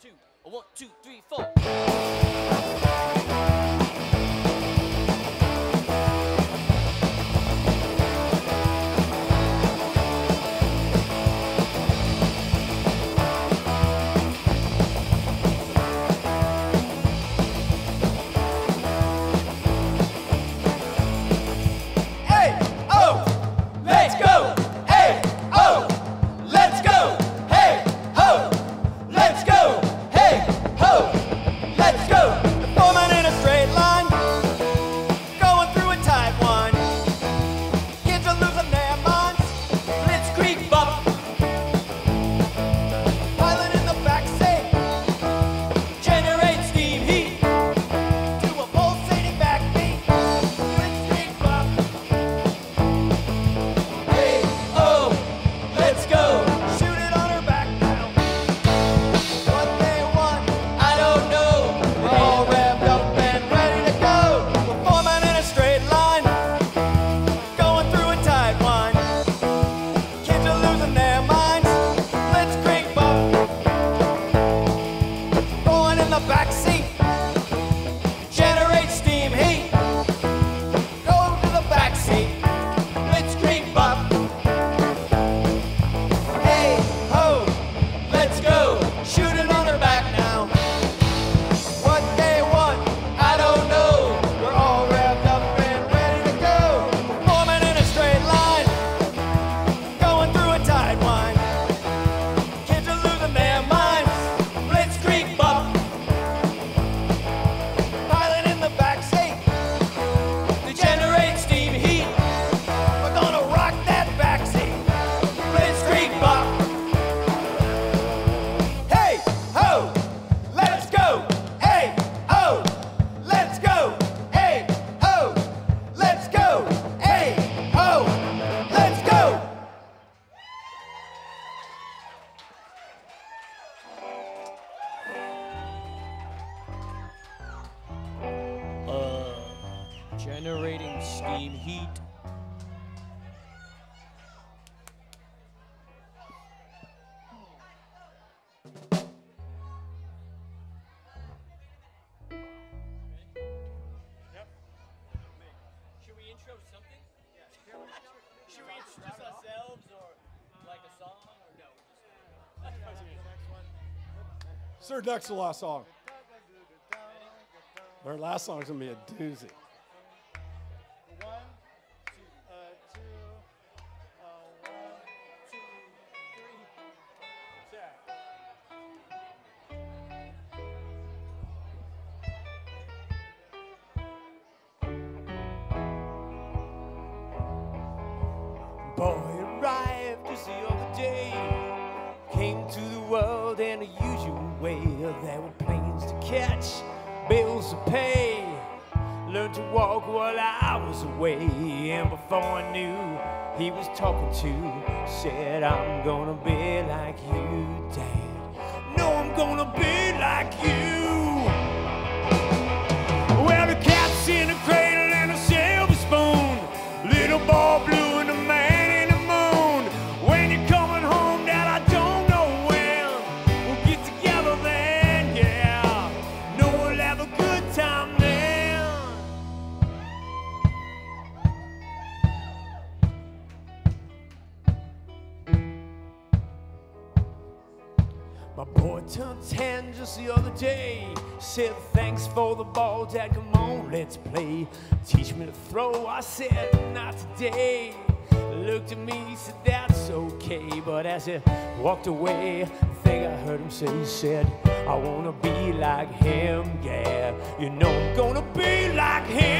two, a one, two, three, four. no? Sir next to last song. Our last song's gonna be a doozy. Boy arrived just the other day. Came to the world in the usual way. There were planes to catch, bills to pay. Learned to walk while I was away. And before I knew he was talking to, said, I'm gonna be like you, Dad. No, I'm gonna be like you. My boy turned 10 just the other day. Said, thanks for the ball, Dad. Come on, let's play. Teach me to throw. I said, not today. Looked at me, said, that's okay. But as he walked away, I think I heard him say, he said, I wanna be like him, yeah. You know I'm gonna be like him.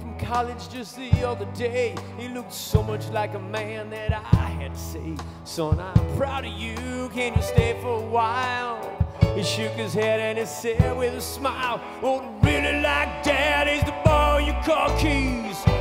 From college just the other day. He looked so much like a man that I had to say, Son, I'm proud of you. Can you stay for a while? He shook his head and he said with a smile, Oh, really like dad is the boy you call keys.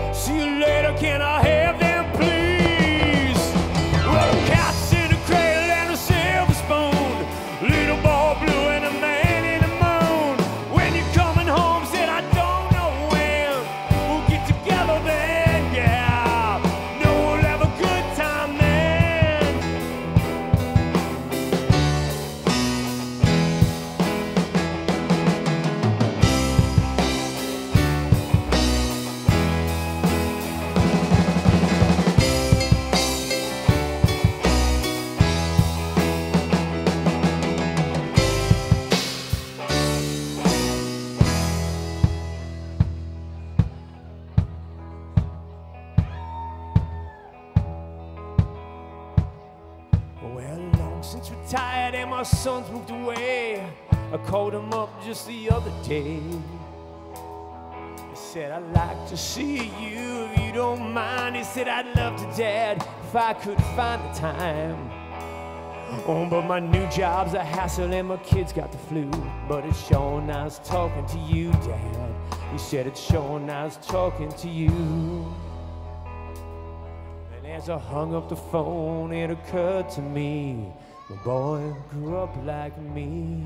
Since retired and my son's moved away. I called him up just the other day. He said, I'd like to see you if you don't mind. He said, I'd love to, Dad, if I could find the time. Oh, but my new job's a hassle and my kids got the flu. But it's sure nice talking to you, Dad. He said, it's sure nice talking to you. And as I hung up the phone, it occurred to me my boy grew up like me.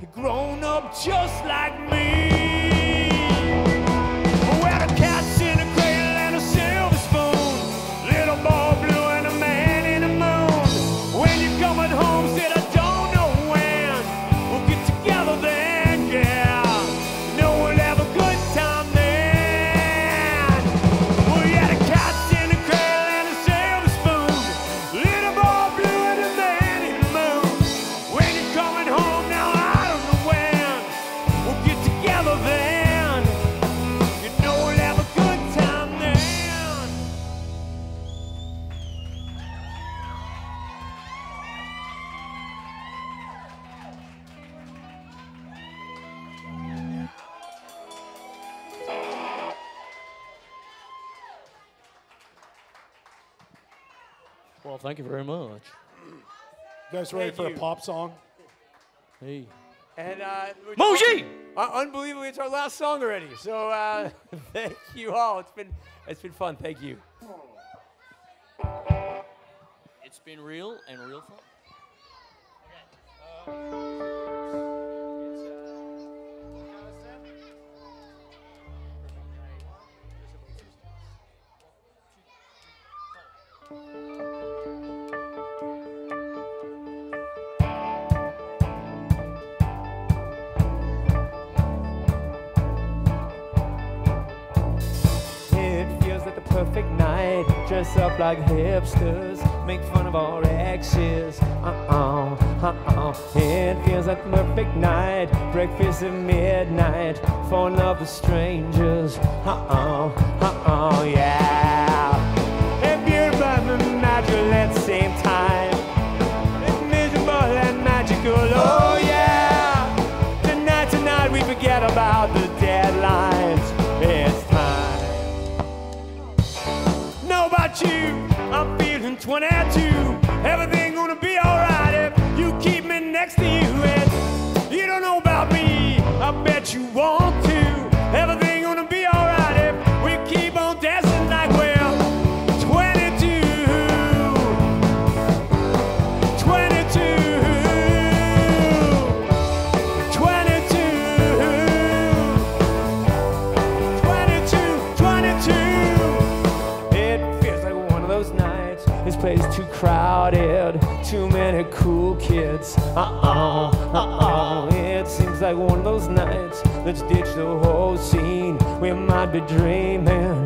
He grown up just like me. Well, thank you very much. You guys ready Thank for you. a pop song? Hey. And uh, Moji! Uh, unbelievably, it's our last song already. So uh, thank you all. It's been it's been fun. Thank you. It's been real and real fun. It Dress up like hipsters, make fun of our exes. Uh-uh, uh-uh. It feels like the perfect night. Breakfast at midnight. In love strangers. Uh-uh, uh-uh, yeah. I'm feeling crowded, too many cool kids. Uh-uh, uh-uh. It seems like one of those nights. Let's ditch the whole scene. We might be dreaming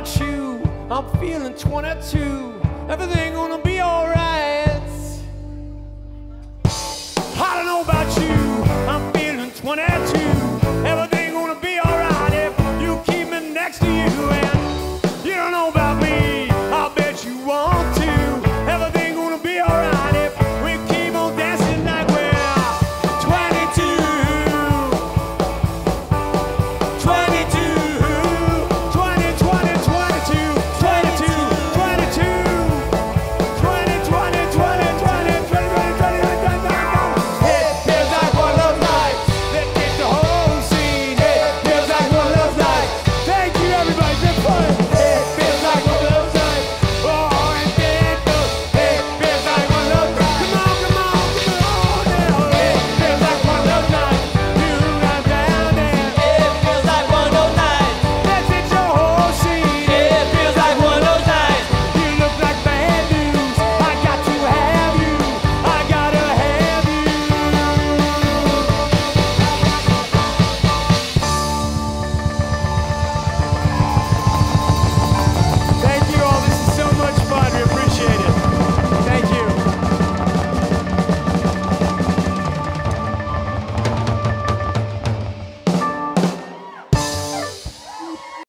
about you. I'm feeling 22. Everything gonna be alright. I don't know about you. I'm feeling 22.